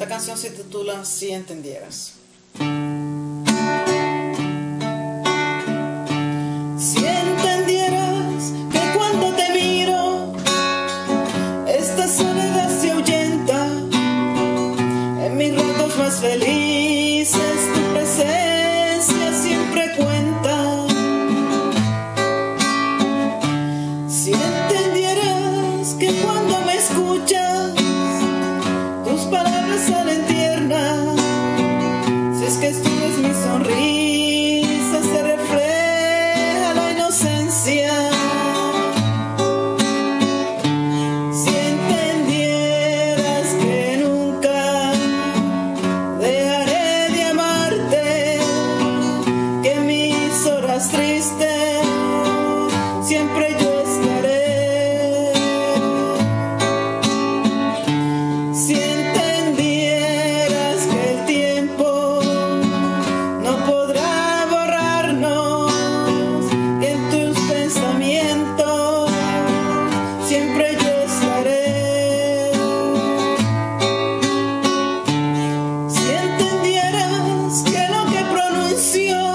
Esta canción se titula Si entendieras. si es que esto es mi sonrisa. see you.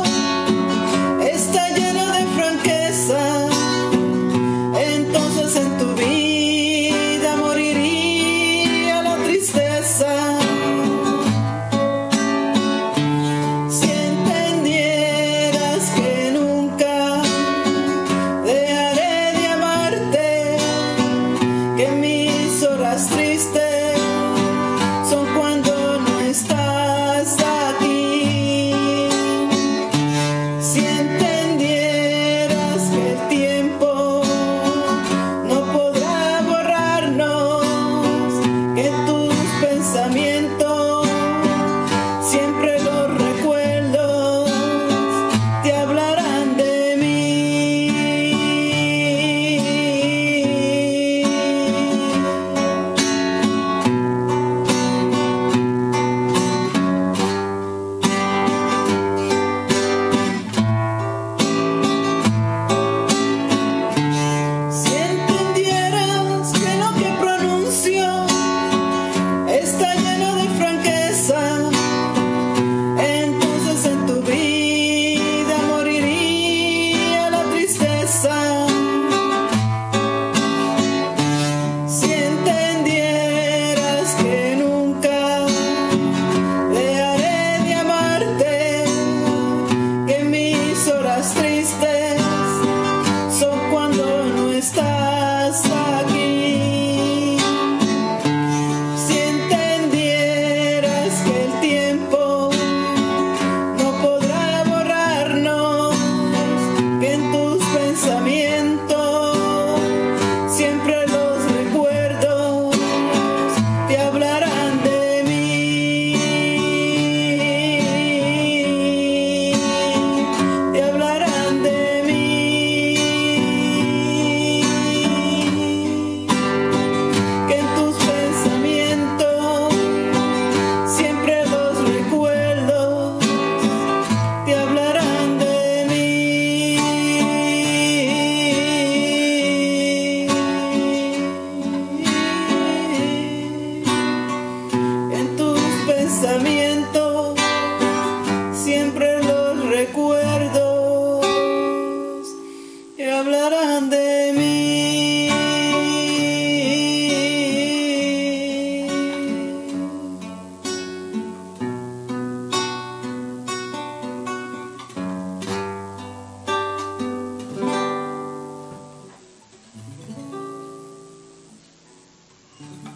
Mm-hmm.